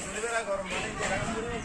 ¡Suscríbete al canal!